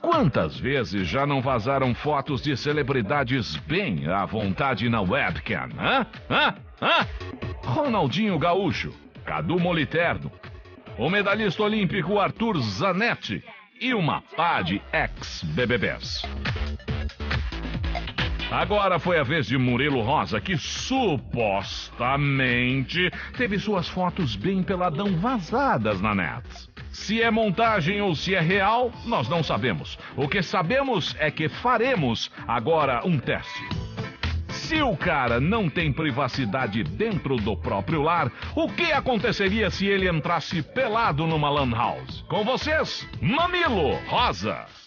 Quantas vezes já não vazaram fotos de celebridades bem à vontade na webcam? Hã? Hã? Hã? Ronaldinho Gaúcho, Cadu Moliterno, o medalhista olímpico Arthur Zanetti e uma pá de ex-BBBs. Agora foi a vez de Murilo Rosa, que supostamente teve suas fotos bem peladão vazadas na net. Se é montagem ou se é real, nós não sabemos. O que sabemos é que faremos agora um teste. Se o cara não tem privacidade dentro do próprio lar, o que aconteceria se ele entrasse pelado numa lan house? Com vocês, Mamilo Rosa.